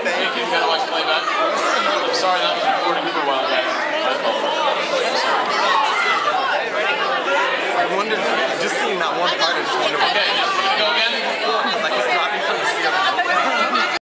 Thank you. Kind of like playback. I'm sorry that was recording for a while, guys. I apologize. I wondered, just seeing that one part, I just wondered.